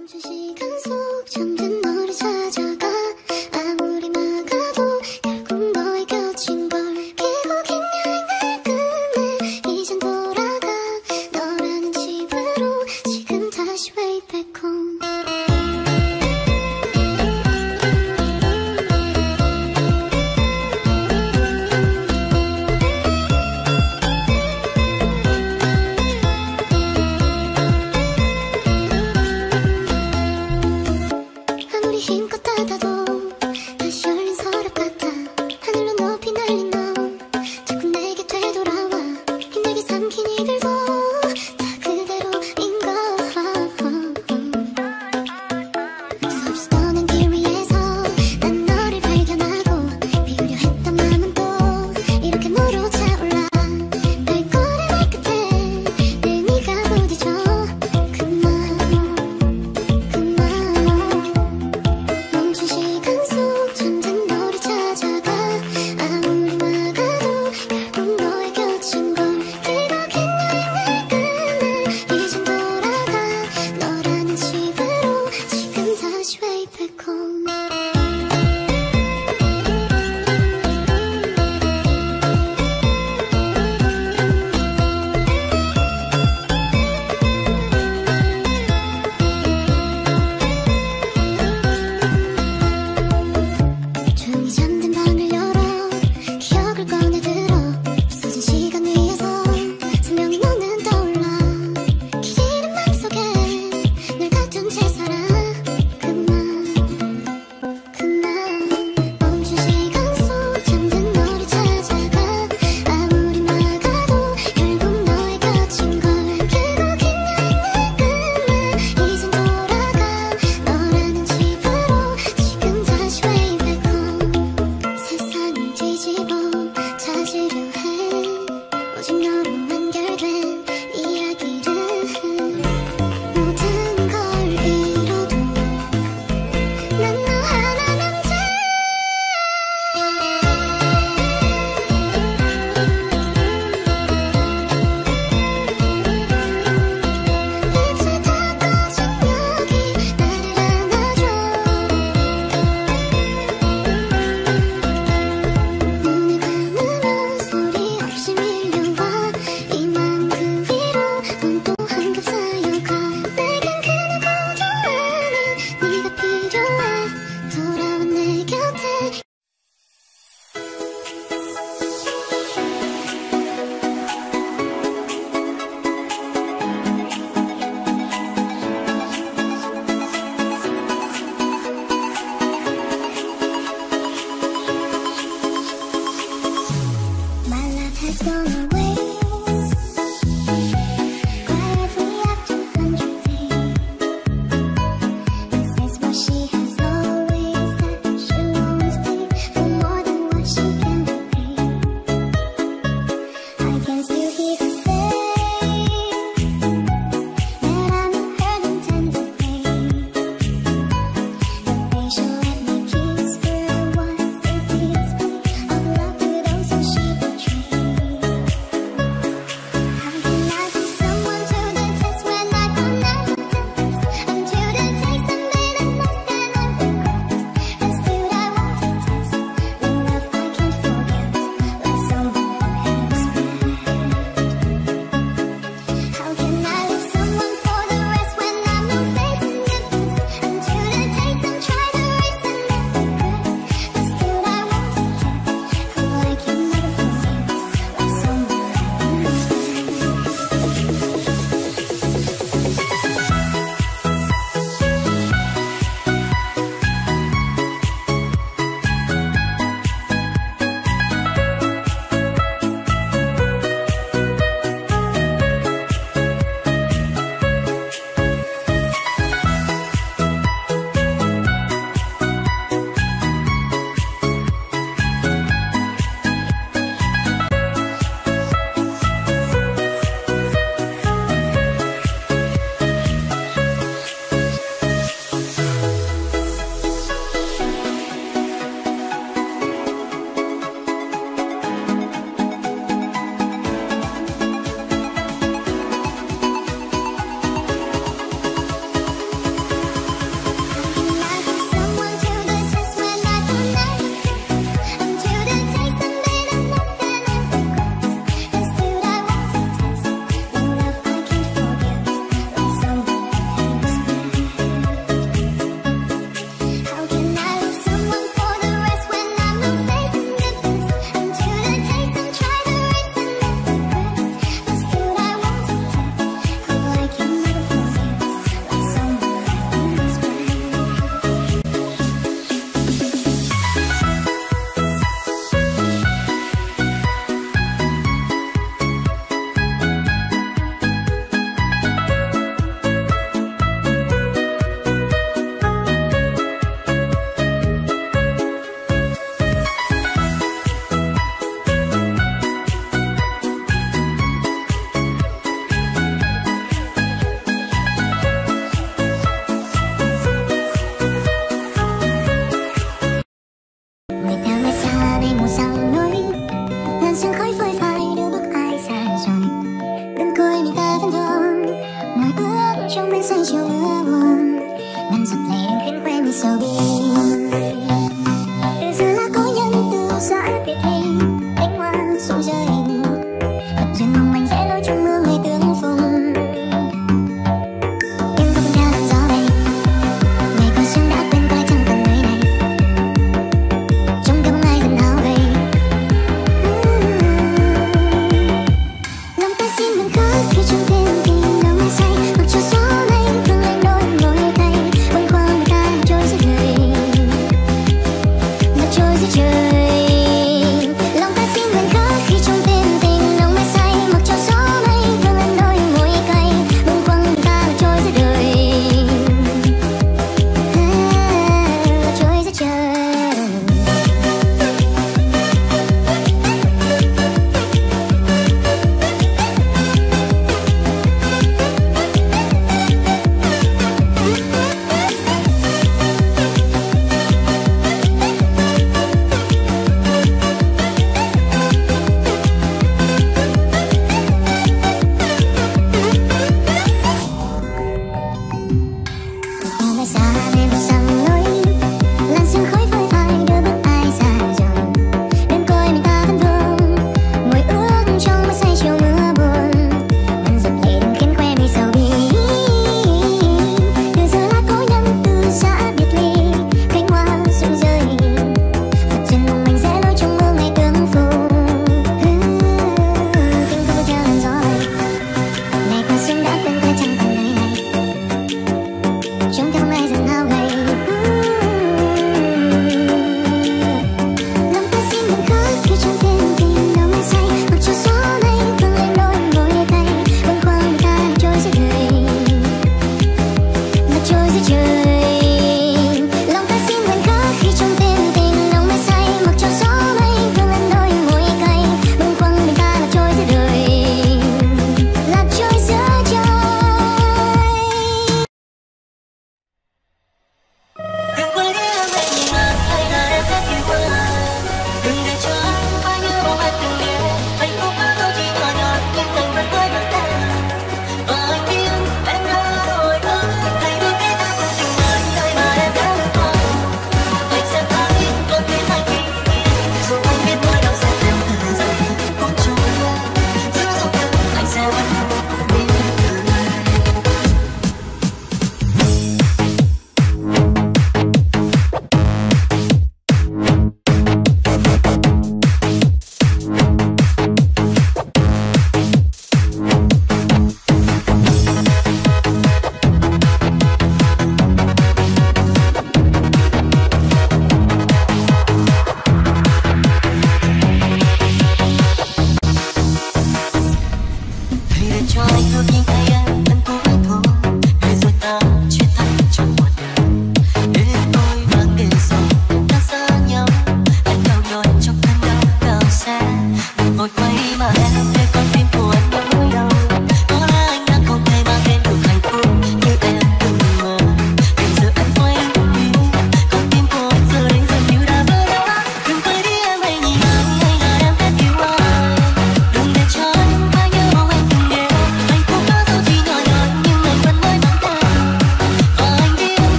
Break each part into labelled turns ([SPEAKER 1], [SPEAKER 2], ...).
[SPEAKER 1] 잠시 시간 속 잠든 너를 찾아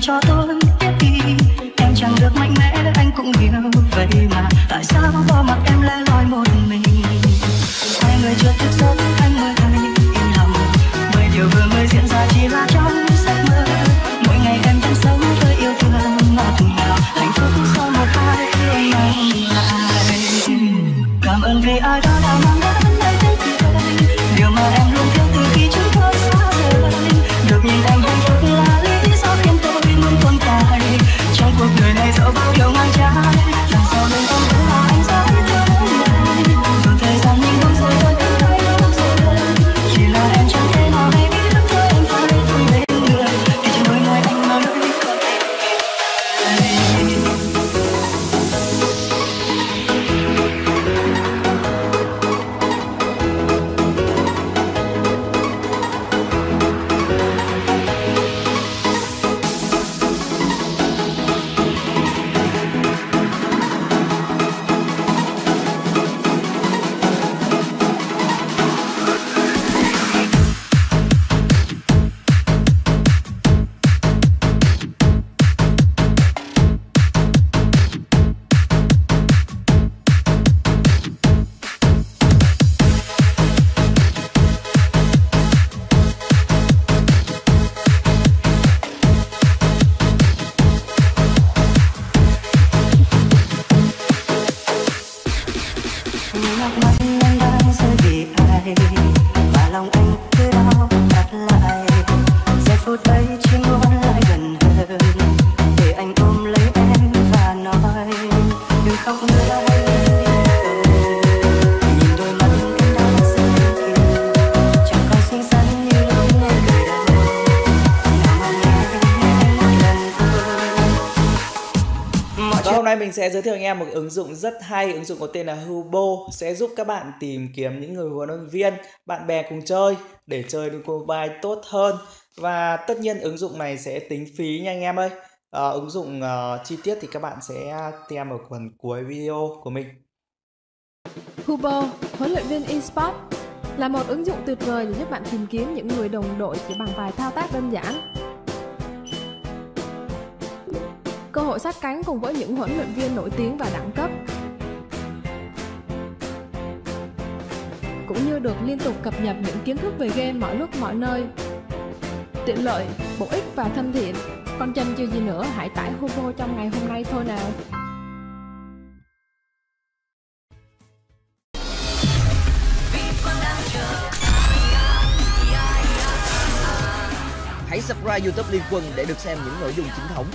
[SPEAKER 1] Cho.
[SPEAKER 2] Sẽ giới thiệu anh em một ứng dụng rất hay, ứng dụng có tên là Hubo sẽ giúp các bạn tìm kiếm những người huấn luyện viên, bạn bè cùng chơi để chơi được mobile tốt hơn. Và tất nhiên ứng dụng này sẽ tính phí nha anh em ơi. À, ứng dụng uh, chi tiết thì các bạn sẽ xem ở phần cuối video của mình.
[SPEAKER 3] Hubo, huấn luyện viên eSport là một ứng dụng tuyệt vời để giúp bạn tìm kiếm những người đồng đội chỉ bằng vài thao tác đơn giản. Cơ hội sát cánh cùng với những huấn luyện viên nổi tiếng và đẳng cấp. Cũng như được liên tục cập nhật những kiến thức về game mọi lúc mọi nơi. Tiện lợi, bổ ích và thân thiện. Còn chần chừ gì nữa, hãy tải Hubo trong ngày hôm nay thôi nào.
[SPEAKER 4] Hãy subscribe YouTube Liên Quân để được xem những nội dung chính thống.